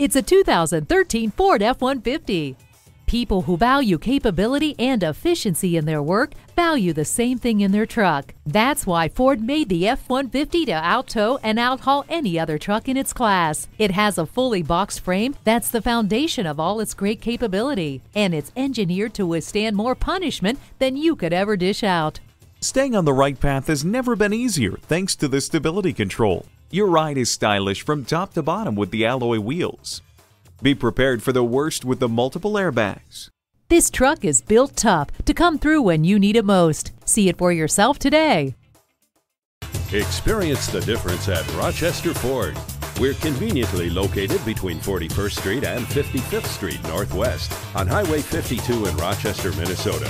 It's a 2013 Ford F-150. People who value capability and efficiency in their work value the same thing in their truck. That's why Ford made the F-150 to out-tow and out-haul any other truck in its class. It has a fully boxed frame that's the foundation of all its great capability, and it's engineered to withstand more punishment than you could ever dish out. Staying on the right path has never been easier thanks to the stability control. Your ride is stylish from top to bottom with the alloy wheels. Be prepared for the worst with the multiple airbags. This truck is built tough to come through when you need it most. See it for yourself today. Experience the difference at Rochester Ford. We're conveniently located between 41st Street and 55th Street Northwest on Highway 52 in Rochester, Minnesota.